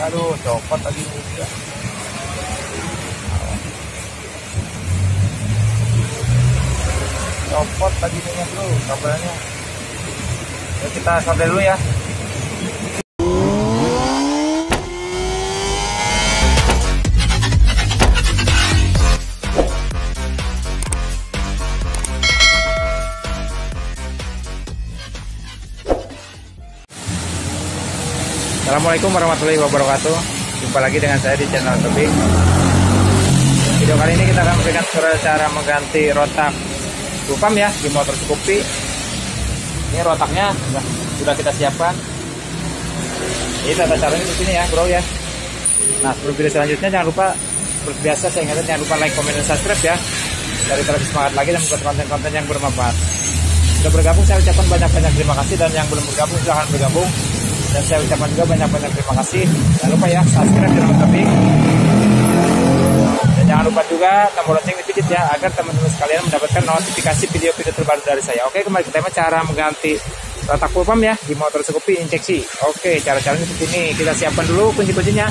aduh copot lagi. Juga copot lagi ininya bro kabelnya ya, kita solder dulu ya Assalamualaikum warahmatullahi wabarakatuh. Jumpa lagi dengan saya di channel Tebing Video kali ini kita akan memberikan cara mengganti rotak Rupam ya di motor Scoopy. Ini rotaknya sudah, sudah kita siapkan. Ini tata caranya di sini ya bro ya. Nah sebelum video selanjutnya jangan lupa Seperti biasa saya ingatkan jangan lupa like, comment, dan subscribe ya. Dari lebih semangat lagi dan membuat konten-konten yang bermanfaat. Sudah bergabung saya ucapkan banyak-banyak terima kasih Dan yang belum bergabung silahkan bergabung dan saya ucapkan juga banyak-banyak terima kasih. Jangan lupa ya subscribe channel kami. Dan jangan lupa juga tombol lonceng dipijit ya agar teman-teman sekalian mendapatkan notifikasi video-video terbaru dari saya. Oke kembali ke tema cara mengganti retak pulpam ya di motor Scoopy injeksi. Oke cara-caranya seperti ini. Kita siapkan dulu kunci-kuncinya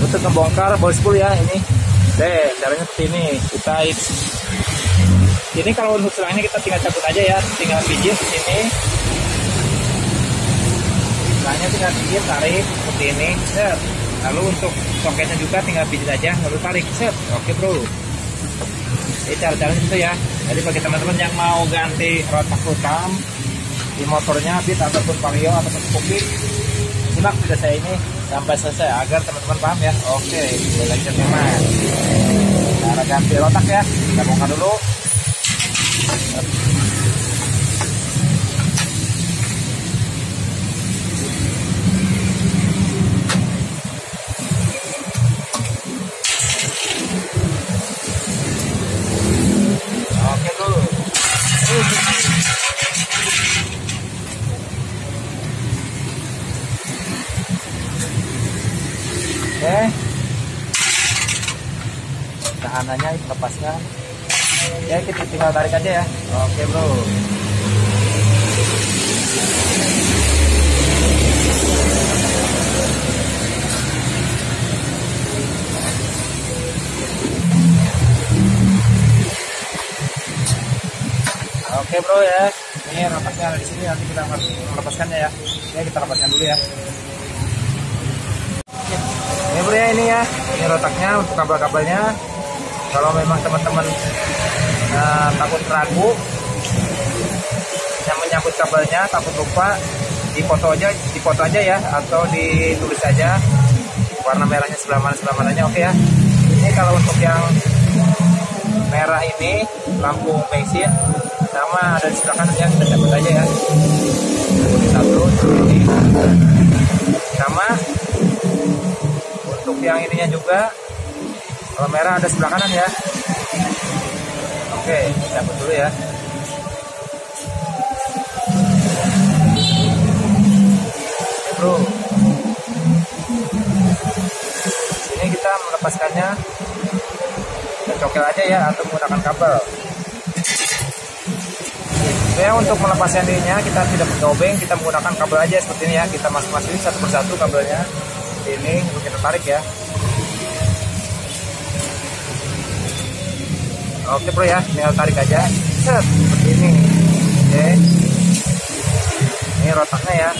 untuk membongkar bol spool ya ini. Deh caranya seperti ini. Kita ini kalau untuk selangnya kita tinggal cabut aja ya tinggal pijit di sini Nah, tinggal pijit tarik seperti ini set. Lalu untuk soketnya juga tinggal pijit aja lalu tarik set. Oke bro. Ini cara-caranya itu ya. Jadi bagi teman-teman yang mau ganti rotak rutam di motornya bit ataupun vario ataupun kopi simak video saya ini sampai selesai agar teman-teman paham ya. Oke belajar memang cara ganti rotak ya kita bongkar dulu Oke bro. Oke. Tahanannya lepaskan. Ya kita tinggal tarik aja ya. Oke bro. Oke bro ya, ini rotaknya ada di sini nanti kita melepaskannya ya. Ya kita lepaskan dulu ya. Ini bro ya ini ya, ini rotaknya untuk kabel-kabelnya. Kalau memang teman-teman uh, takut ragu yang menyangkut kabelnya, takut lupa, dipoto aja, dipoto aja ya, atau ditulis aja warna merahnya sebelah mana sebelah mananya. Oke ya. Ini kalau untuk yang merah ini lampu bensin sama ada di sebelah kanan ya kita cabut aja ya satu sama untuk yang ininya juga kalau merah ada sebelah kanan ya. Oke cabut dulu ya. Bro. Ini kita melepaskannya. Dan cokel aja ya atau menggunakan kabel. Ya untuk melepaskan dirinya kita tidak bergobeng kita menggunakan kabel aja seperti ini ya. Kita masuk-masukin satu persatu kabelnya. Ini untuk kita tarik ya oke bro ya. Tinggal tarik aja. Set seperti ini oke. Ini rotaknya ya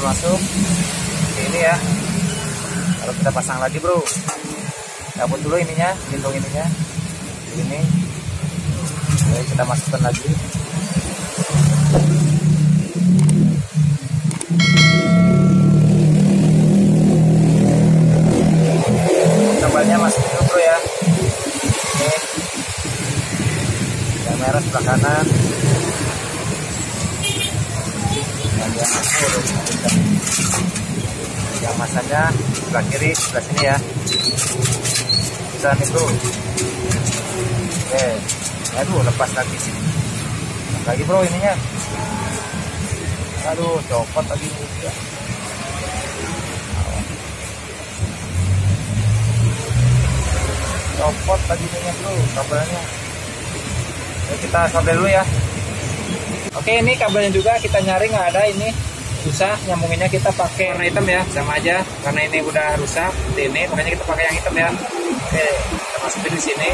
setelah masuk. Ini ya. Kalau kita pasang lagi bro, cabut dulu ininya, gendong ininya, ini. Oke, kita masukkan lagi. Sambalnya masuk dulu bro ya. Ini yang merah sebelah kanan dan yang yang masanya sebelah kiri sebelah sini ya. Bisa bro oke aduh lepas lagi. Lagi bro ininya. Aduh copot lagi. Copot lagi ininya bro kabelnya. Kita solder dulu ya. Oke ini kabelnya juga kita nyari nggak ada ini susah nyambunginnya kita pakai warna hitam ya. Sama aja karena ini udah rusak seperti ini makanya kita pakai yang hitam ya. Oke kita masukin di sini.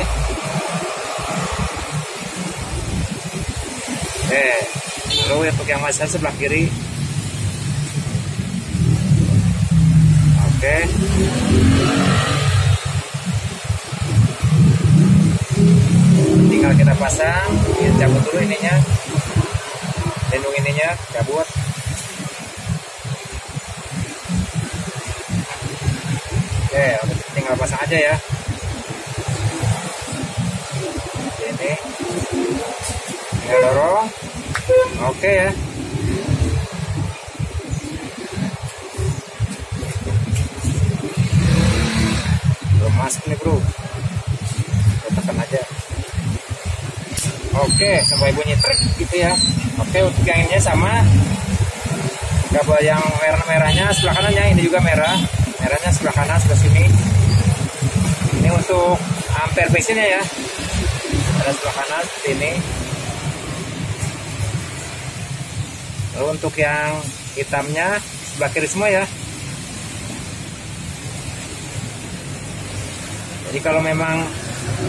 Oke lalu untuk yang masih sebelah kiri. Oke. Tinggal kita pasang kita cabut dulu ininya. Lindung ininya cabut oke tinggal pasang aja ya. Ini. Tinggal dorong. Oke ya. Belum masuk nih bro. Tekan aja. Oke sampai bunyi trik gitu ya. Oke untuk yang ini sama. Kabel yang merah-merahnya sebelah kanannya ini juga merah merahnya sebelah kanan sebelah sini. Ini untuk ampere base nya ya. Ada sebelah kanan seperti ini. Lalu untuk yang hitamnya sebelah kiri semua ya. Jadi kalau memang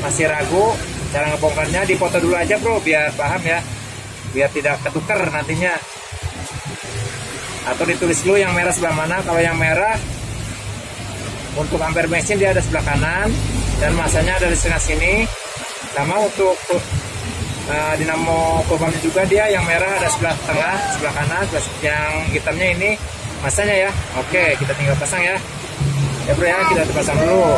masih ragu cara ngebongkarnya dipoto dulu aja bro biar paham ya. Biar tidak ketukar nantinya. Atau ditulis dulu yang merah sebelah mana. Kalau yang merah untuk ampere mesin dia ada sebelah kanan dan masanya ada di tengah sini. Sama untuk uh, dinamo kurvanya juga dia yang merah ada sebelah tengah sebelah kanan yang hitamnya ini masanya ya. Oke kita tinggal pasang ya. Ya bro ya kita pasang dulu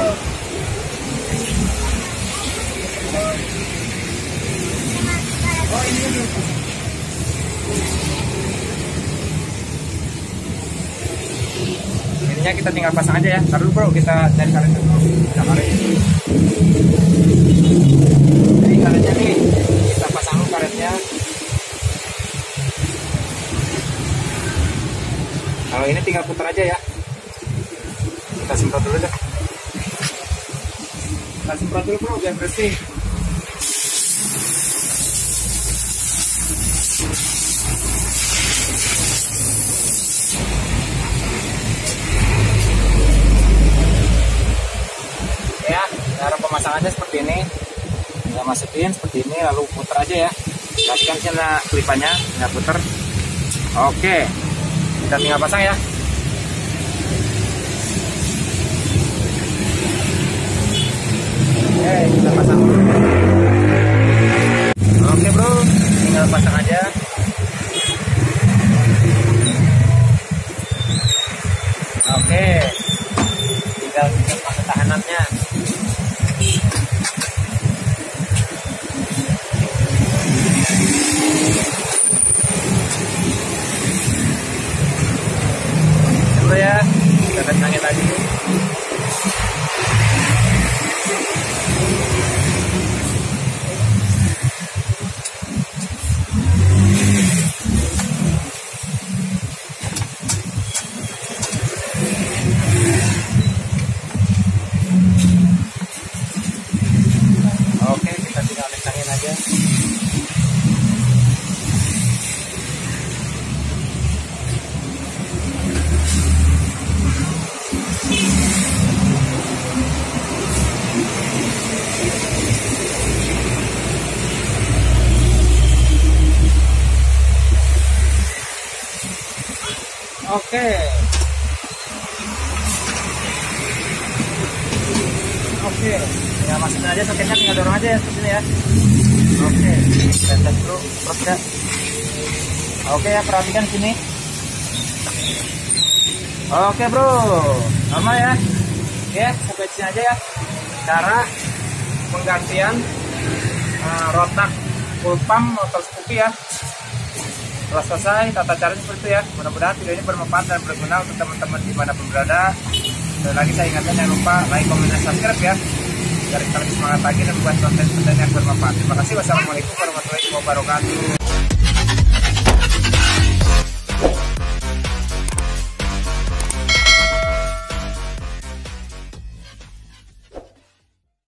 ininya kita tinggal pasang aja ya. Taruh bro kita cari karet dulu. Kita karet karetnya nih kita pasang dulu karetnya. Kalau ini tinggal putar aja ya. Kita semprot dulu deh kita semprot dulu bro biar bersih ya cara pemasangannya seperti ini. Ya masukin seperti ini lalu putar aja ya. Kasihkan sana kelipannya ya putar. Oke kita tinggal pasang ya. Oke kita pasang. Oke bro tinggal pasang aja. Oke tinggal bikin pasang tahanannya Oke. Oke. Ya masukin aja soketnya tinggal dorong aja ya ke sini ya. Oke, kita tes dulu prosesnya. Oke ya, perhatikan sini. Oke bro, normal ya. Oke, sampai sini aja ya. Cara penggantian uh, rotak full pump motor Scoopy ya. Setelah selesai, tata cara seperti itu ya. Mudah-mudahan video ini bermanfaat dan berguna untuk teman-teman di mana pun berada. Dan lagi saya ingatkan jangan lupa like, comment, dan subscribe ya. Biar kita lebih semangat lagi dan membuat konten-konten yang bermanfaat. Terima kasih. Wassalamualaikum warahmatullahi wabarakatuh.